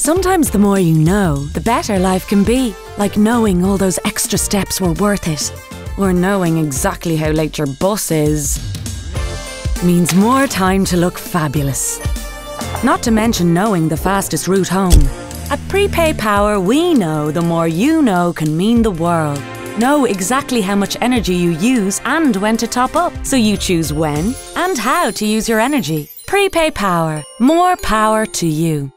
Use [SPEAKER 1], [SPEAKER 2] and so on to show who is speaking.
[SPEAKER 1] Sometimes the more you know, the better life can be. Like knowing all those extra steps were worth it. Or knowing exactly how late your bus is. Means more time to look fabulous. Not to mention knowing the fastest route home. At Prepay Power, we know the more you know can mean the world. Know exactly how much energy you use and when to top up, so you choose when and how to use your energy. Prepay Power. More power to you.